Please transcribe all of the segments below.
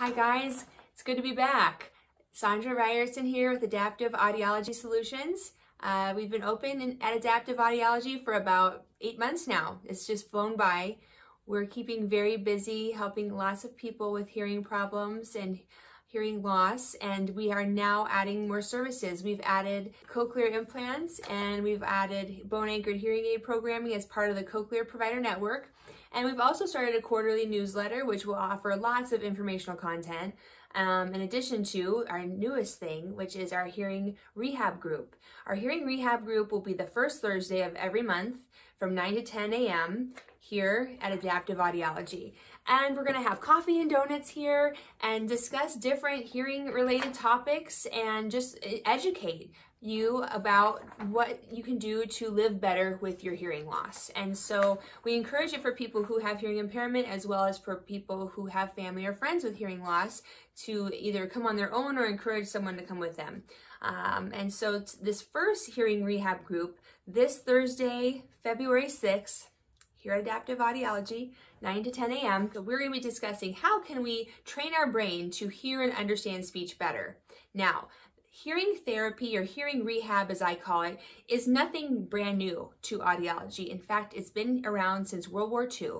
Hi guys, it's good to be back. Sondra Rierson here with Adaptive Audiology Solutions. Uh, we've been open in, at Adaptive Audiology for about eight months now. It's just flown by. We're keeping very busy helping lots of people with hearing problems and hearing loss and we are now adding more services. We've added cochlear implants and we've added bone anchored hearing aid programming as part of the Cochlear Provider Network. And we've also started a quarterly newsletter which will offer lots of informational content um, in addition to our newest thing, which is our hearing rehab group. Our hearing rehab group will be the first Thursday of every month from 9 to 10 a.m. here at Adaptive Audiology. And we're gonna have coffee and donuts here and discuss different hearing related topics and just educate you about what you can do to live better with your hearing loss. And so we encourage it for people who have hearing impairment as well as for people who have family or friends with hearing loss to either come on their own or encourage someone to come with them. Um, and so this first hearing rehab group, this Thursday, February 6th, here at Adaptive Audiology, 9 to 10 a.m. We're going to be discussing how can we train our brain to hear and understand speech better. Now, hearing therapy or hearing rehab, as I call it, is nothing brand new to audiology. In fact, it's been around since World War II.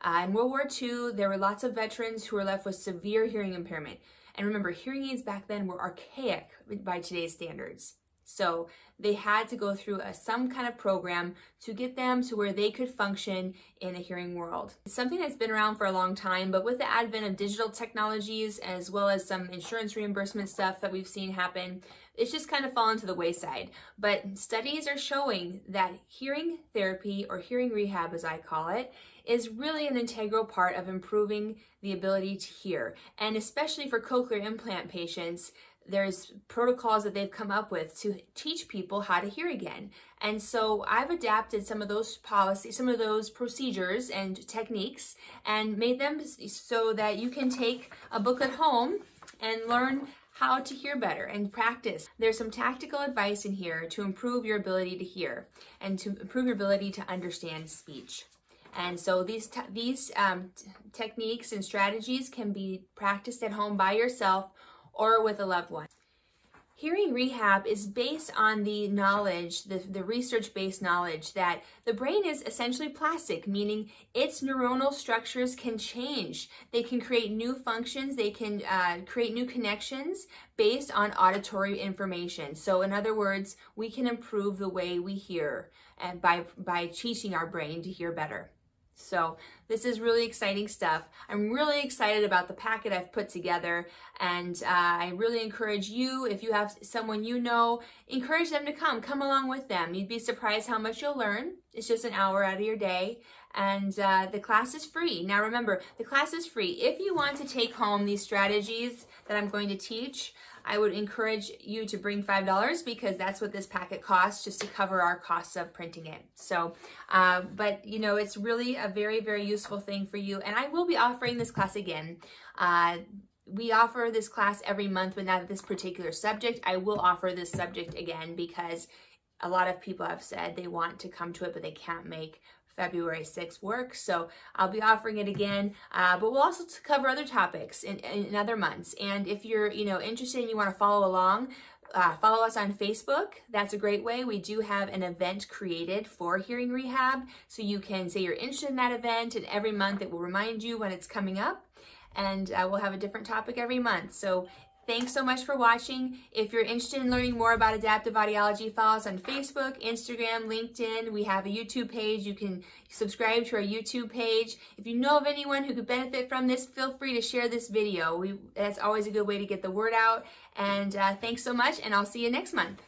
Uh, in World War II, there were lots of veterans who were left with severe hearing impairment. And remember, hearing aids back then were archaic by today's standards. So they had to go through a, some kind of program to get them to where they could function in a hearing world. It's something that's been around for a long time, but with the advent of digital technologies as well as some insurance reimbursement stuff that we've seen happen, it's just kind of fallen to the wayside. But studies are showing that hearing therapy or hearing rehab, as I call it, is really an integral part of improving the ability to hear. And especially for cochlear implant patients, there's protocols that they've come up with to teach people how to hear again. And so I've adapted some of those policies, some of those procedures and techniques and made them so that you can take a book at home and learn how to hear better and practice. There's some tactical advice in here to improve your ability to hear and to improve your ability to understand speech. And so these, these um, techniques and strategies can be practiced at home by yourself or with a loved one. Hearing rehab is based on the knowledge, the, the research based knowledge that the brain is essentially plastic, meaning its neuronal structures can change. They can create new functions, they can uh, create new connections based on auditory information. So, in other words, we can improve the way we hear and by, by teaching our brain to hear better. So this is really exciting stuff. I'm really excited about the packet I've put together and uh, I really encourage you, if you have someone you know, encourage them to come. Come along with them. You'd be surprised how much you'll learn. It's just an hour out of your day and uh, the class is free. Now remember, the class is free. If you want to take home these strategies that I'm going to teach, I would encourage you to bring $5 because that's what this packet costs just to cover our costs of printing it. So, uh, but you know, it's really a very, very useful thing for you. And I will be offering this class again. Uh, we offer this class every month, but not this particular subject. I will offer this subject again because a lot of people have said they want to come to it, but they can't make February 6th work. So I'll be offering it again, uh, but we'll also cover other topics in, in other months. And if you're, you know, interested and you want to follow along, uh, follow us on Facebook. That's a great way. We do have an event created for hearing rehab. So you can say you're interested in that event and every month it will remind you when it's coming up. And uh, we'll have a different topic every month. So Thanks so much for watching. If you're interested in learning more about adaptive audiology, follow us on Facebook, Instagram, LinkedIn. We have a YouTube page. You can subscribe to our YouTube page. If you know of anyone who could benefit from this, feel free to share this video. We, that's always a good way to get the word out. And uh, thanks so much, and I'll see you next month.